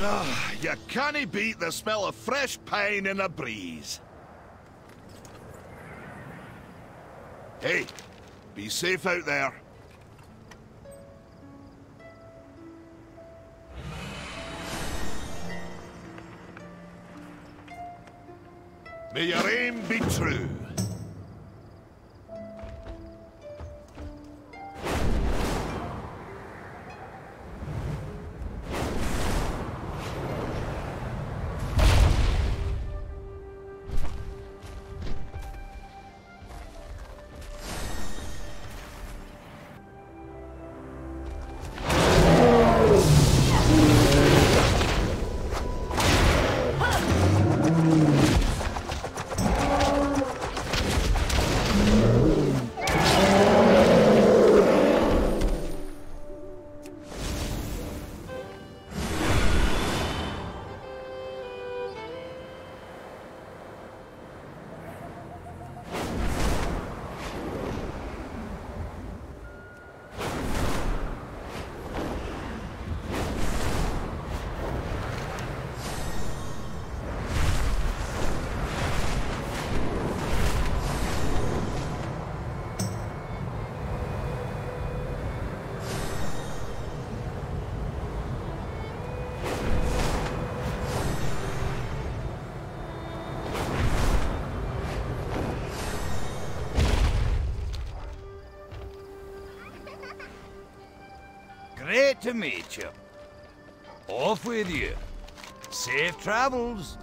Ah, you can't beat the smell of fresh pine in a breeze. Hey, be safe out there. May your aim be true. Great to meet you. Off with you. Safe travels.